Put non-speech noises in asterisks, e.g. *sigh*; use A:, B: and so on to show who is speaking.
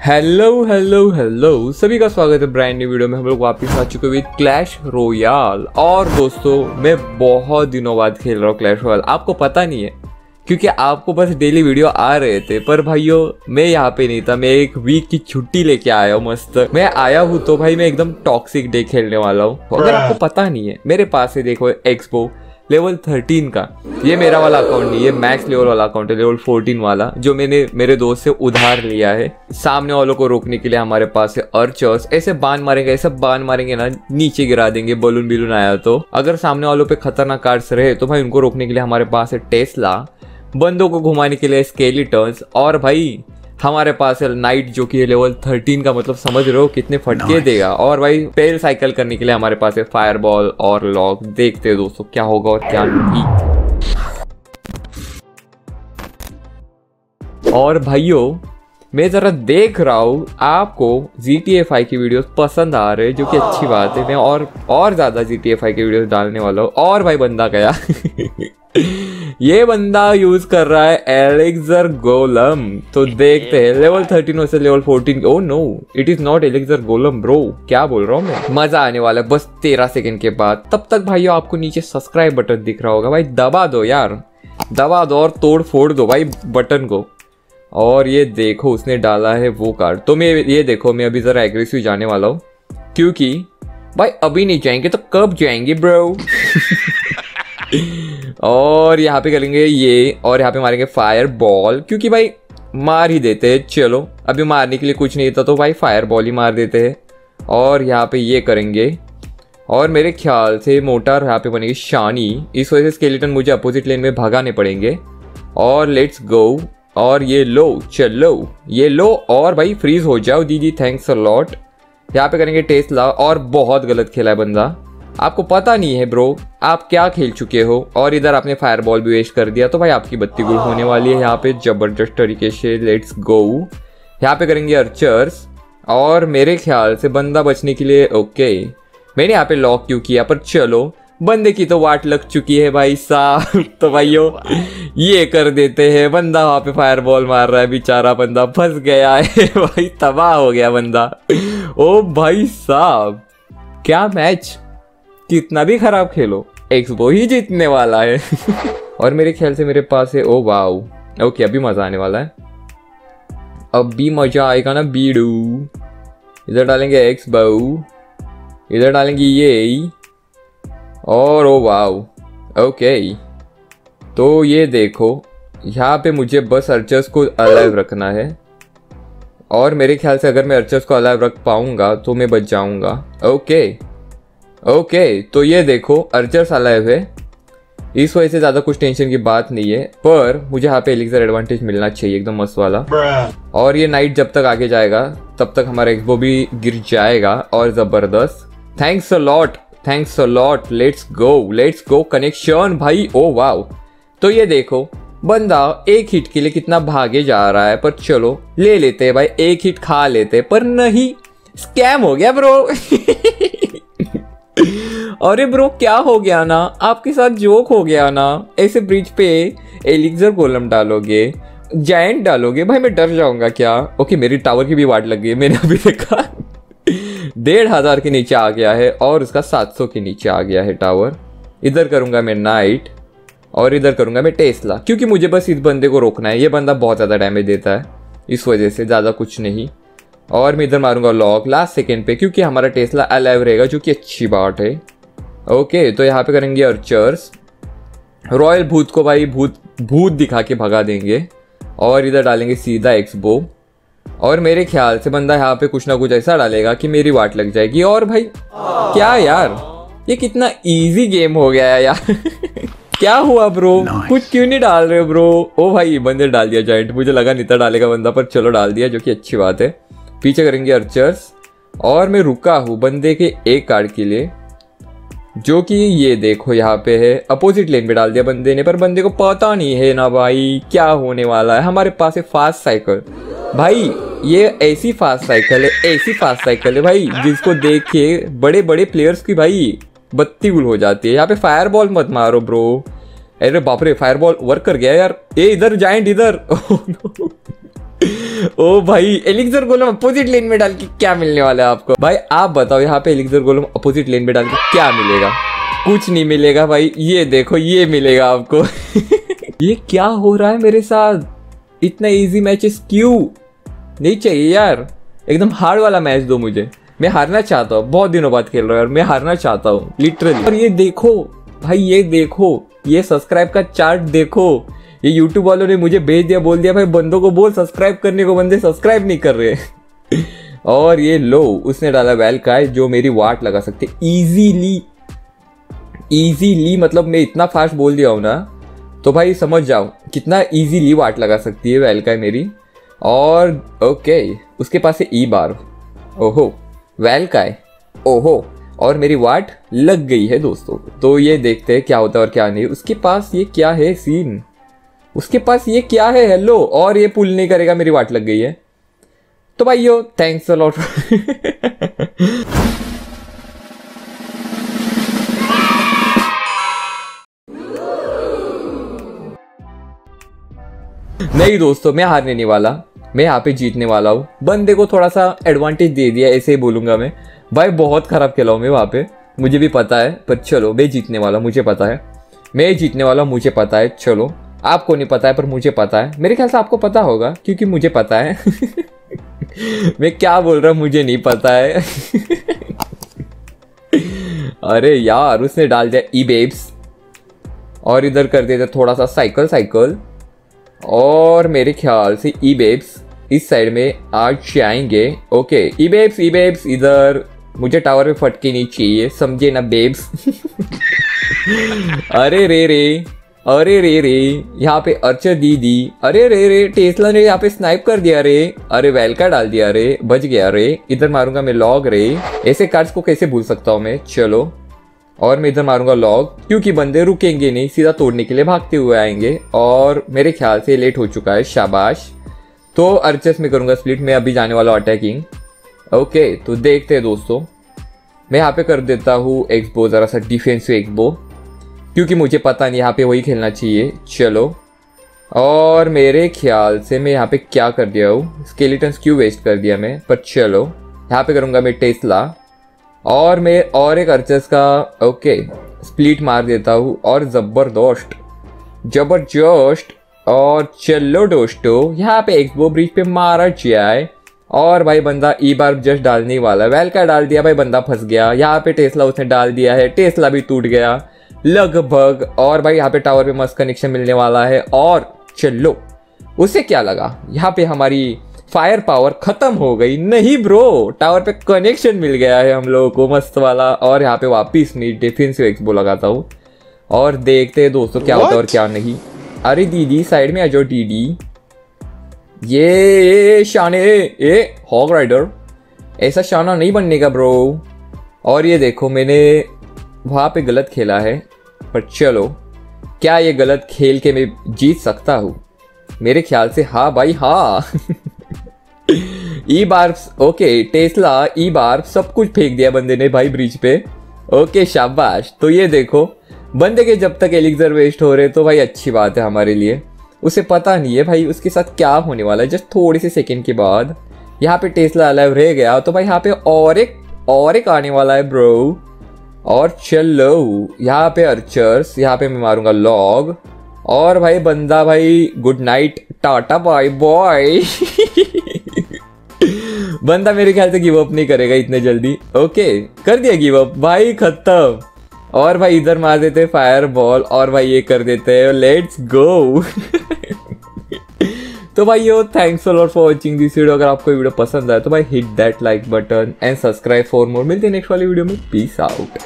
A: Hello hello hello सभी का स्वागत है ब्रांड न्यू वीडियो में। हम लोग वापस आ चुके हुए क्लैश रोयाल और दोस्तों मैं बहुत दिनों बाद खेल रहा हूँ क्लैश रोयाल आपको पता नहीं है क्योंकि आपको बस डेली वीडियो आ रहे थे। पर भाइयों मैं यहाँ पे नहीं था। मैं एक वीक की छुट्टी लेके आया हूँ मस्त। मैं आया हूँ तो भाई मैं एकदम टॉक्सिक डे खेलने वाला हूँ। अगर आपको पता नहीं है मेरे पास है देखो एक्सपो लेवल 13 का। ये मेरा वाला अकाउंट नहीं, ये मैक्स लेवल वाला अकाउंट है लेवल 14 वाला, जो मैंने मेरे दोस्त से उधार लिया है। सामने वालों को रोकने के लिए हमारे पास है अर्चर्स ऐसे बान मारेंगे, ऐसे बान मारेंगे ना, नीचे गिरा देंगे बलून बिलून आया तो। अगर सामने वालों पे खतरनाक कार्ड्स रहे तो भाई उनको रोकने के लिए हमारे पास है टेस्ला बंदों को घुमाने के लिए स्केलिटन्स और भाई हमारे पास है नाइट जो कि लेवल 13 का मतलब समझ रहे हो कितने फटके nice. देगा। और भाई पेल साइकिल करने के लिए हमारे पास है फायर बॉल और लॉक देखते हैं दोस्तों क्या होगा और क्या नहीं। और भाइयों मैं जरा देख रहा हूँ आपको जी टी एफ़ आई की वीडियोस पसंद आ रहे हैं जो कि अच्छी बात है। मैं और और ज़्यादा जी टी एफ़ आई की वीडियोस डालने वाला हूँ। और भाई बंदा गया। *laughs* ये बंदा यूज़ कर रहा है एलेक्सर गोलम। तो देखते हैं लेवल थर्टीन से level fourteen oh no it is not elixir golem bro क्या बोल रहा हूँ मैं? मज़ा आने वाला है बस तेरह सेकंड के बाद। तब तक भाइयों आपको नीचे सब्सक्राइब बटन दिख रहा होगा। भाई दबा दो यार। दबा दो और तोड़ फोड़ दो भाई बटन को। और ये देखो उसने डाला है वो कार्ड तो मैं ये देखो मैं अभी जरा एग्रेसिव जाने वाला हूँ। क्योंकि भाई अभी नहीं जाएँगे तो कब जाएँगे ब्रो *laughs* *laughs* और यहाँ पे करेंगे ये, और यहाँ पे मारेंगे फायर बॉल क्योंकि भाई मार ही देते हैं। चलो, अभी मारने के लिए कुछ नहीं था तो भाई फायर बॉल ही मार देते हैं। और यहाँ पे ये करेंगे, और मेरे ख्याल से मोटर यहाँ पे बनेगी शानी। इस वजह से स्केलेटन मुझे अपोजिट लेन में भगाने पड़ेंगे। और लेट्स गो और ये लो, चलो, ये लो, और भाई फ्रीज हो जाओ दीदी थैंक्स अ लॉट यहाँ पे करेंगे टेस्ट ला और बहुत गलत खेला है बंदा। आपको पता नहीं है ब्रो आप क्या खेल चुके हो? और इधर आपने फायर बॉल भी वेस्ट कर दिया तो भाई आपकी बत्ती गुल होने वाली है यहाँ पे, ज़बरदस्त तरीके से लेट्स गो यहाँ पे करेंगे अर्चर्स और मेरे ख्याल से बंदा बचने के लिए ओके मैंने यहाँ पे लॉक क्यों किया? पर चलो, बंदे की तो वाट लग चुकी है भाई साहब *laughs* तो भाइयों, ये कर देते हैं। बंदा वहाँ पे फायर बॉल मार रहा है, बेचारा बंदा फंस गया है, *laughs* भाई तबाह हो गया बंदा। ओ भाई साहब, क्या मैच कितना भी खराब खेलो एक्सबो ही जीतने वाला है। *laughs* और मेरे ख्याल से मेरे पास है, ओ, वाओ। ओके, अभी मज़ा आने वाला है। अब भी मज़ा आएगा ना, बीडू। इधर डालेंगे एक्स बाऊ इधर डालेंगे ये। और, ओ, वाओ। ओके। तो ये देखो, यहाँ पे मुझे बस अर्चस को अलाइव रखना है। और मेरे ख्याल से अगर मैं अर्चस को अलाइव रख पाऊँगा तो मैं बच जाऊँगा। ओके। ओके तो ये देखो अर्चर्स अलाइव है। इस वजह से ज़्यादा कुछ टेंशन की बात नहीं है पर मुझे यहाँ पे एलिक्सर एडवांटेज मिलना चाहिए एकदम मस्त वाला। और ये नाइट जब तक आगे जाएगा तब तक हमारा एक्सबो भी गिर जाएगा और ज़बरदस्त। Thanks a lot thanks a lot let's go let's go connection भाई ओ वाओ तो ये देखो बंदा एक हिट के लिए कितना भागे जा रहा है पर चलो ले लेते हैं भाई एक हिट खा लेते पर नहीं। स्कैम हो गया ब्रो *laughs* अरे ब्रो, क्या हो गया ना? आपके साथ जोक हो गया ना? ऐसे ब्रिज पे एलिक्सर कोलम डालोगे जायंट डालोगे, भाई मैं डर जाऊँगा क्या? ओके मेरी टावर की भी वाट लग गई, मैंने अभी देखा। डेढ़ हज़ार के नीचे आ गया है और उसका सात सौ के नीचे आ गया है टावर इधर करूँगा मैं नाइट और इधर करूँगा मैं टेस्ला क्योंकि मुझे बस इस बंदे को रोकना है। ये बंदा बहुत ज़्यादा डैमेज देता है, इस वजह से ज़्यादा कुछ नहीं। और मैं इधर मारूँगा लॉक लास्ट सेकेंड पे क्योंकि हमारा टेस्ला अलाइव रहेगा जो कि अच्छी बात है। ओके तो यहाँ पे करेंगे अर्चर्स रॉयल भूत को भाई भूत भूत दिखा के भगा देंगे। और इधर डालेंगे सीधा एक्सबो और मेरे ख्याल से बंदा यहाँ पे कुछ ना कुछ ऐसा डालेगा कि मेरी वाट लग जाएगी। और भाई क्या यार? ये कितना इजी गेम हो गया है यार। *laughs* क्या हुआ ब्रो nice. कुछ क्यों नहीं डाल रहे ब्रो ओ भाई बंदे डाल दिया जॉइंट मुझे लगा नहीं था डालेगा बंदा पर चलो डाल दिया जो कि अच्छी बात है। पीछे करेंगे अर्चर्स और मैं रुका हूँ बंदे के एक कार्ड के लिए, जो कि ये देखो यहाँ पे है। अपोजिट लेन पे डाल दिया बंदे ने, पर बंदे को पता नहीं है ना भाई, क्या होने वाला है। हमारे पास है फास्ट साइकिल भाई, ये ऐसी फास्ट साइकिल है, ऐसी फास्ट साइकिल है भाई, जिसको देख के बड़े बड़े प्लेयर्स की भाई बत्ती गुल हो जाती है। यहाँ पे फायर बॉल मत मारो ब्रो अरे बाप रे फायर बॉल वर्क कर गया यार। ए, इधर जाइंट इधर। *laughs* ओ भाई एलिक्सर गोलम अपोजिट लेन में डाल के क्या मिलने वाला है आपको? भाई, आप बताओ, यहाँ पे एलिक्सर गोलम अपोजिट लेन में डाल के क्या मिलेगा? कुछ नहीं मिलेगा भाई, ये देखो, ये मिलेगा आपको। *laughs* ये क्या हो रहा है मेरे साथ? इतना इजी मैचेस क्यों? नहीं चाहिए यार। एकदम हार्ड वाला मैच दो मुझे। मैं हारना चाहता हूँ, बहुत दिनों बाद खेल रहा हूँ यार, मैं हारना चाहता हूँ लिटरली और ये देखो, भाई, ये देखो, ये सब्सक्राइब का चार्ट देखो। ये यूट्यूब वालों ने मुझे भेज दिया, बोल दिया, भाई, बंदों को बोल सब्सक्राइब करने को बंदे सब्सक्राइब नहीं कर रहे *laughs* और ये लो, उसने डाला वेल का जो मेरी वाट लगा सकते इजीली इजीली मतलब मैं इतना फास्ट बोल दिया हूँ ना तो भाई समझ जाओ, कितना इजीली वाट लगा सकती है वेल का मेरी। और ओके उसके पास है ई बार ओहो वेल का है ओहो, और मेरी वाट लग गई है दोस्तों। तो ये देखते हैं क्या होता है और क्या नहीं। उसके पास ये क्या है? सीन उसके पास ये क्या है? हेलो और ये पुल नहीं करेगा, मेरी वाट लग गई है। तो भाई यो थैंक्स लॉट नहीं दोस्तों, मैं हारने नहीं वाला। मैं यहाँ पे जीतने वाला हूँ। बंदे को थोड़ा सा एडवांटेज दे दिया, ऐसे ही बोलूँगा मैं। भाई, बहुत खराब खेला हूँ मैं वहाँ पे। मुझे भी पता है, पर चलो, मैं जीतने वाला मुझे पता है। मैं जीतने वाला मुझे पता है, चलो। आपको नहीं पता है, पर मुझे पता है। मेरे ख्याल से आपको पता होगा, क्योंकि मुझे पता है। *laughs* मैं क्या बोल रहा हूँ, मुझे नहीं पता है। *laughs* अरे यार, उसने डाल दिया ई बेब्स और इधर कर दिया थोड़ा सा साइकिल साइकिल और मेरे ख्याल से ई बेब्स इस साइड में आज जाएँगे। ओके ई बेब्स ई बेब्स इधर। मुझे टावर पे फटके नहीं चाहिए, समझे ना बेब्स *laughs* अरे रे रे। अरे रे रे, यहाँ पे अर्चर दीदी। अरे रे रे, टेस्ला ने यहाँ पे स्नाइप कर दिया रे। अरे वेलका डाल दिया रे, बच गया रे। इधर मारूँगा मैं लॉग रे। ऐसे कार्ड्स को कैसे भूल सकता हूँ मैं? चलो। और मैं इधर मारूँगा लॉग क्योंकि बंदे रुकेंगे नहीं, सीधा तोड़ने के लिए भागते हुए आएँगे। और मेरे ख्याल से लेट हो चुका है, शाबाश। तो अर्चर्स में करूँगा स्प्लिट में अभी जाने वाला अटैकिंग ओके तो देखते हैं दोस्तों। मैं यहाँ पे कर देता हूँ एक्सबो ज़रा सा डिफेंसिव एक्सबो क्योंकि मुझे पता नहीं, यहाँ पे वही खेलना चाहिए। चलो। और मेरे ख्याल से मैं यहाँ पे क्या कर दिया हूँ? स्केलेटन्स क्यों वेस्ट कर दिया मैं? पर चलो। यहाँ पे करूँगा मैं टेस्ला और मैं और एक अर्चस का ओके स्प्लिट मार देता हूँ। और ज़बरदस्त। ज़बरदस्त। और चलो दोस्तों, यहाँ पे एक्सबो ब्रिज पे मारा जाए। और भाई बंदा ई बार जस्ट डालने वाला वेल का डाल दिया, भाई बंदा फंस गया। यहाँ पे टेस्ला उसने डाल दिया है। टेस्ला भी टूट गया। लगभग और भाई यहाँ पे टावर पे मस्त कनेक्शन मिलने वाला है और चलो उसे क्या लगा? यहाँ पे हमारी फायर पावर खत्म हो गई। नहीं ब्रो टावर पे कनेक्शन मिल गया है हम लोगों को मस्त वाला। और यहाँ पे वापिस मैं डिफेंसिव एक्सबो लगाता हूँ। और देखते हैं दोस्तों क्या होता है और क्या नहीं। अरे दीदी साइड में आ जाओ दीदी। ये शाने ए हॉग राइडर ऐसा शाना नहीं बनने का ब्रो और ये देखो मैंने वहाँ पे गलत खेला है, पर चलो, क्या ये गलत खेल के मैं जीत सकता हूँ? मेरे ख्याल से हाँ भाई हाँ। *laughs* ई बार ओके टेस्ला ई बार सब कुछ फेंक दिया बंदे ने भाई ब्रिज पे। ओके, शाबाश। तो ये देखो, बंदे के जब तक एलिक्सर वेस्ट हो रहे तो भाई अच्छी बात है हमारे लिए। उसे पता नहीं है भाई, उसके साथ क्या होने वाला है। जस्ट थोड़ी सी सेकंड के बाद, यहाँ पे टेस्ला अलाइव रह गया तो भाई यहाँ पे और एक और एक आने वाला है ब्रो और चलो, यहाँ पे अर्चर्स यहाँ पे मैं मारूँगा लॉग और भाई बंदा भाई good night tata bye bye *laughs* बंदा मेरे ख्याल से गिव अप नहीं करेगा इतने जल्दी। ओके कर दिया गिव अप भाई खत्म। और भाई इधर मार देते फायर बॉल और भाई ये कर देते लेट्स गो *laughs* तो भाई yo thanks for watching this video अगर आपको वीडियो पसंद आए तो भाई hit that like button and subscribe for more मिलते हैं नेक्स्ट वाली वीडियो में. Peace out